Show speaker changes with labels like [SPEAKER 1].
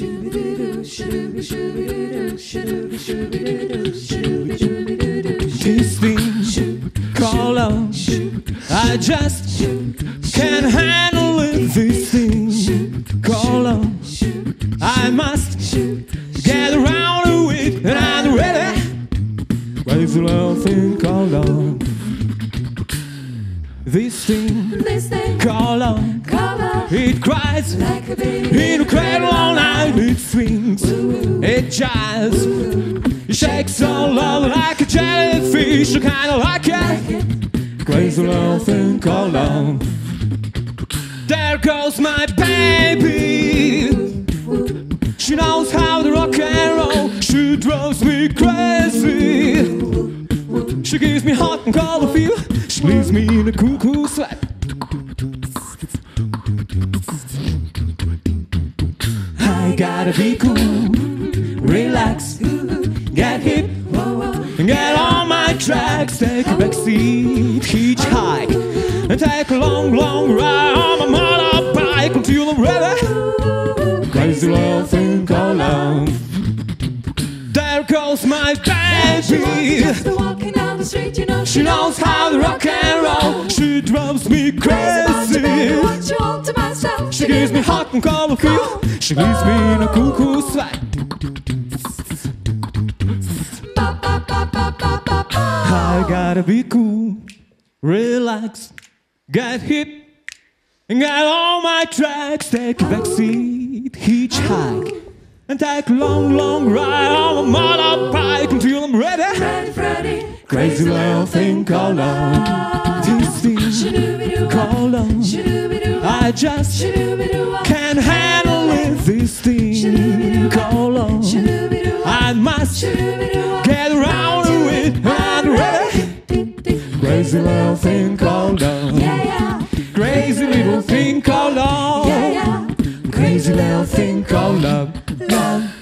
[SPEAKER 1] This thing called love, I just can't handle it. This thing called love, I must get around to it, and I'm ready. Where's the love thing called love? This thing
[SPEAKER 2] This thing
[SPEAKER 1] it cries
[SPEAKER 2] like a baby.
[SPEAKER 1] in a cradle all night. It swings, it jives. It shakes all over like a jellyfish, I kinda like it. Crazy little thing called. There goes my baby. She knows how to rock and roll. She drives me crazy. She gives me hot and cold feel. She leaves me in a cuckoo sweat. I gotta be cool, relax, get hip, get on my tracks. Take a backseat, hitchhike, and take a long, long ride on my motorbike until I'm ready. Crazy little thing called love. There goes my baby.
[SPEAKER 2] walking down the street, you know
[SPEAKER 1] She knows how to rock and roll. She drives me
[SPEAKER 2] Crazy,
[SPEAKER 1] gives me hot and cold feel. She leaves me in a cuckoo sweat. I gotta be cool, relax, get hip, and get all my tracks. Take a backseat, hitchhike, and take a long, long ride on my motorbike until I'm ready.
[SPEAKER 2] Freddy, Freddy,
[SPEAKER 1] Crazy little thing called love. This I just can't handle it. This thing called love. I must get around it. I'm ready. Crazy little thing called love.
[SPEAKER 2] Yeah, yeah,
[SPEAKER 1] Crazy little thing called love. Crazy little thing called love.
[SPEAKER 2] Love,